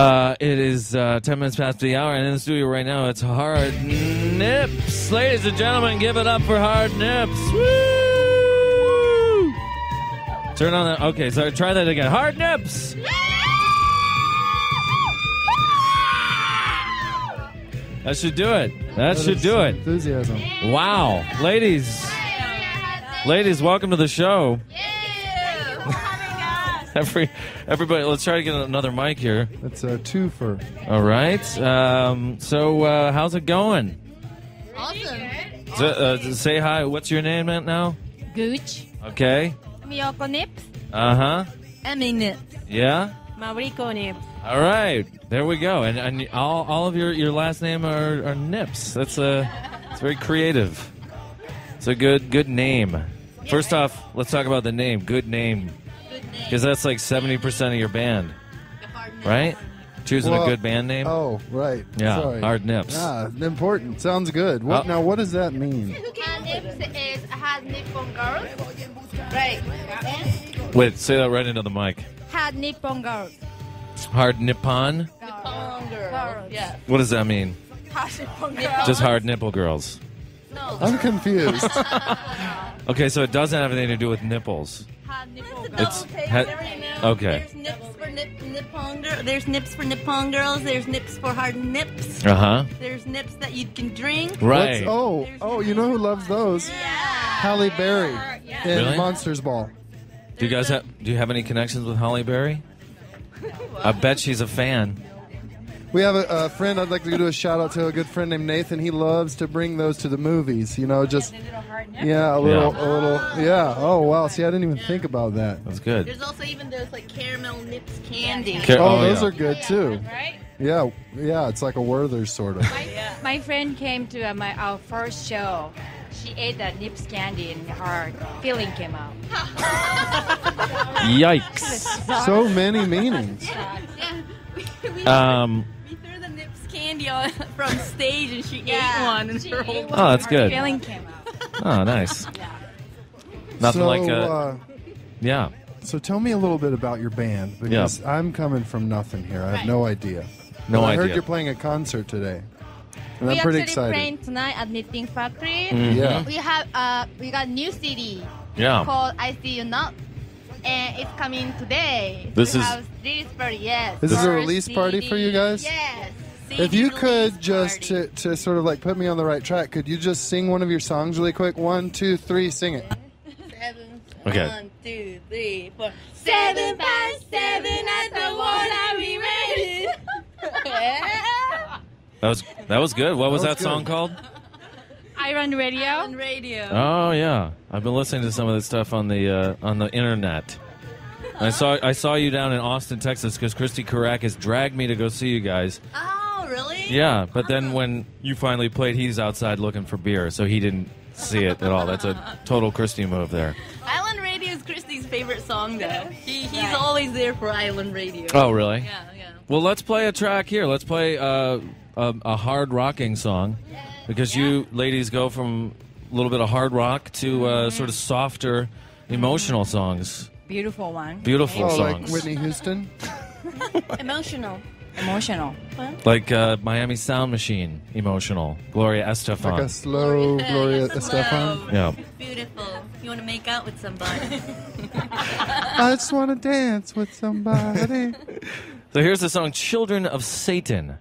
Uh, it is uh, 10 minutes past the hour, and in the studio right now, it's Hard Nips. Ladies and gentlemen, give it up for Hard Nips. Woo! Turn on the. Okay, so try that again. Hard Nips! That should do it. That should do it. Enthusiasm. Wow. Ladies. Ladies, welcome to the show. Every, everybody, let's try to get another mic here. It's a twofer. All right. Um, so, uh, how's it going? Awesome. So, uh, say hi. What's your name Aunt, now? Gooch. Okay. Miyoko Nips. Uh huh. Emmy Nips. Yeah. Mauriko Nips. All right. There we go. And, and all, all of your, your last name are, are Nips. That's a, it's very creative. It's a good good name. First off, let's talk about the name. Good name. Because that's like 70% of your band, right? Choosing Well, a good band name? Oh, right. Yeah, Sorry. hard nips. Yeah, important. Sounds good. What Oh. now? What does that mean? Hard Nips is hard Nippon girls. Right. Wait, say that right into the mic. Hard Nippon girls. Hard Nippon? Nippon girls. Yeah. What does that mean? Hard Nippon girls. Just hard nipple girls. No. I'm confused. Okay, so it doesn't have anything to do with nipples. Hard Nippon. It's ha- okay. There's nips for nip, Nippon girl. There's nips for Nippon girls. There's nips for hard nips. Uh huh. There's nips that you can drink. Right. What's- oh, oh, you know who loves those? Yeah. Halle Berry in Really? Monsters Ball. Do you guys have? Do you have any connections with Halle Berry? I bet she's a fan. We have a, a friend. I'd like to do a shout out to a good friend named Nathan. He loves to bring those to the movies. You know, just yeah, a little, Yeah. a little, yeah. Oh wow. See, I didn't even think about that. That's good. There's also even those like caramel nips candy. Ca- Oh, oh, those yeah. are good too. Right? Yeah, yeah. It's like a Werther's sort of. My friend came to uh, my our first show. She ate that nips candy and her feeling came out. Yikes. So many meanings. Um. Candy on from stage and she Yeah. ate one and She her whole ate one Oh, that's good. Feeling came out. Oh, nice. Nothing so, like uh, uh, yeah. so tell me a little bit about your band because I'm coming from nothing here. I have no idea. No But I heard you're playing a concert today, and We I'm pretty actually excited. playing tonight at Knitting Factory. Mhm. Yeah. We have uh we got new CD Yeah. called I See You Not, and it's coming today. This we is- have release party. Yes. This is a First release party for you guys? Yes. If you could just to, to sort of like put me on the right track, could you just sing one of your songs really quick? One, two, three, sing it. Seven. Okay. One, two, three, four. Seven by seven at the water we ready. That was that was good. What was That that, song called? I run Radio. I run radio. Oh yeah, I've been listening to some of this stuff on the uh, on the internet. I saw I saw you down in Austin, Texas, because Christy Karakis dragged me to go see you guys. Oh, really? Yeah, but then when you finally played, he's outside looking for beer, so he didn't see it at all. That's a total Christie move there. Island Radio is Christie's favorite song, though. He, he's always there for Island Radio. Oh really? Yeah, yeah. Well, let's play a track here. Let's play uh, a, a hard rocking song, because you ladies go from a little bit of hard rock to uh, sort of softer, emotional songs. Beautiful one. Beautiful Oh, songs. like Whitney Houston. Emotional. Emotional. Like uh, Miami Sound Machine, emotional. Gloria Estefan. Like a slow Gloria It's Estefan. yeah. Beautiful. You want to make out with somebody. I just want to dance with somebody. So here's the song "Children of Satan."